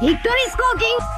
Victory is cooking.